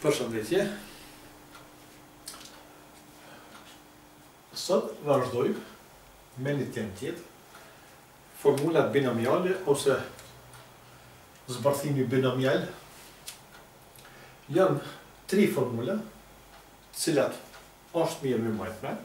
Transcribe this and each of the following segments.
Përshëndetje. Sot vazhdojmë me një temë tjetër. Formulat binomiale ose zbërthimi binomial janë tri formula, cilat është mirë me majtë men.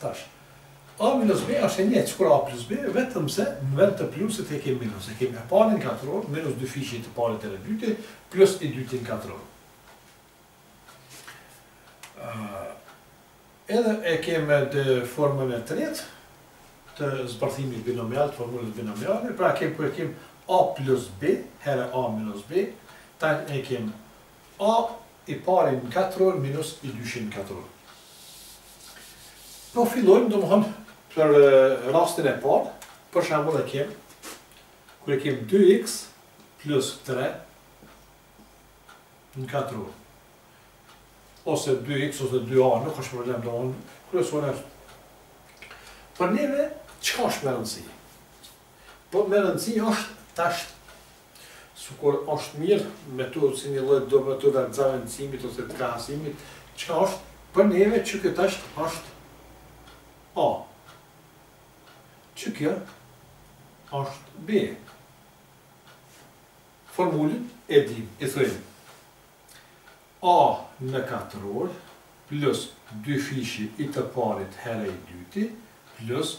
Tash, A minus B është e njëjtë sikur A plus B, vetëm se në vend të plusit e kemi minus. E kemi e pari n'katror, minus dyfishi i të parit e të dytit, plus i dyti n'katror. Edhe e kemi dhe formën e tretë, të zbërthimit binomial, të formulës binomiale, pra kemi kur e kemi A plus B, herë A minus B, tash e kemi A i pari në katror minus i dyti në katror. Po fillojmë domthon për rastin e parë, për shembull e kem kur e kem 2x plus 3 në katror. Ose 2x ose 2a, nuk është problem domthon kryesore. Për neve çka është me rëndësi? Po me rëndësi osht tash sikur osht mir me tu si një lloj do me tu dal zëvendësimit ose krahasimit çka osht për neve që kjo tash osht A që kjo osht B formulën e dim e thojm A në katror plus dyfishi i të parit herë i dyti plus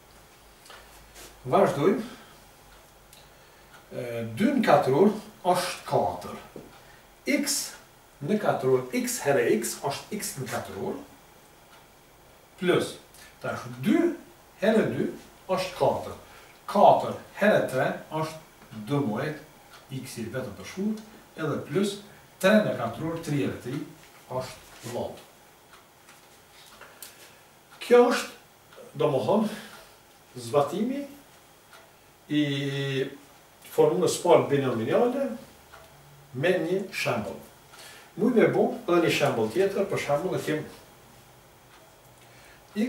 Vazhdojmë. Dy në katëror është katër. X në katëror, X herë X është X në katëror. Plus, tash dy herë dy është katër. Katër herë tre është dymdhetë, X i vetëm të shkurt, edhe plus tre në katëror, tri herë tri është nont. Kjo është Domthon zbatimi i formulës parë binomiale me një shembull. Muj me bo edhe një shembull tjetër, për shembull e kem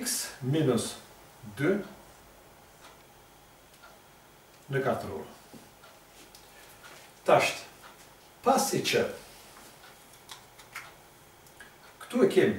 x minus 2 në katëror. Tashtë, pasi që këtu e kem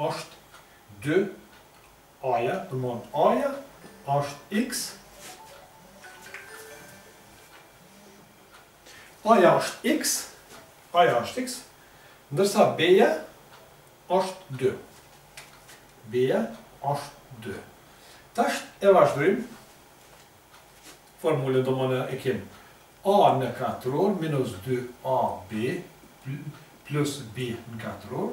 është dy, aja është x, ndërsa beja është dy. Beja është dy. Tashti e vazhdojmë formulën domethënë e kemi, a në katëror minus 2ab plus b në katëror,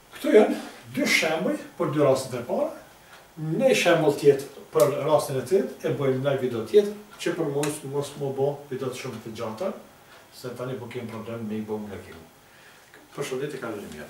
Këto janë dy shembuj për dy rastet e para, naj shembull tjetër për rastin e tretë e bëjmë naj video tjetër që për mos mos me bo videot shumë të gjata se tani po kem problem me i bo ngarkimin. Përshëndetje kalofshi mirë.